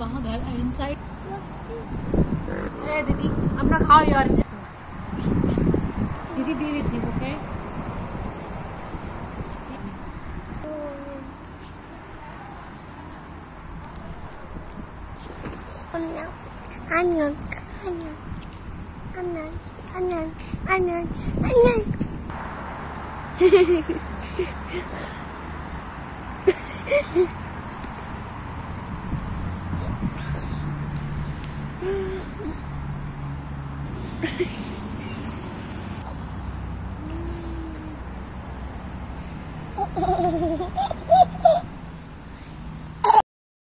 वहाँ घर इनसाइड अरे दीदी अपना खाओ यार। दीदी B with him okay 안 oh.